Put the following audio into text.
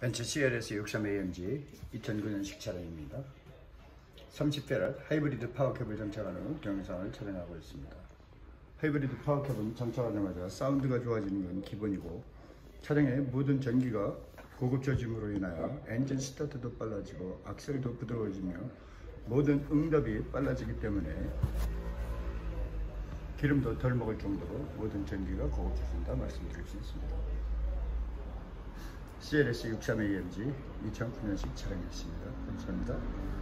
벤츠 CLS 63AMG 2009년식 차량입니다. 30패럿 하이브리드 파워캡을 장착한 후 동영상을 촬영하고 있습니다. 하이브리드 파워캡은 장착하자마자 사운드가 좋아지는 건 기본이고 차량의 모든 전기가 고급져짐으로 인하여 엔진 스타트도 빨라지고 악셀도 부드러워지며 모든 응답이 빨라지기 때문에 기름도 덜 먹을 정도로 모든 전기가 고급져진다 말씀드릴 수 있습니다. CLS 63AMG 2009년식 차량이었습니다. 감사합니다.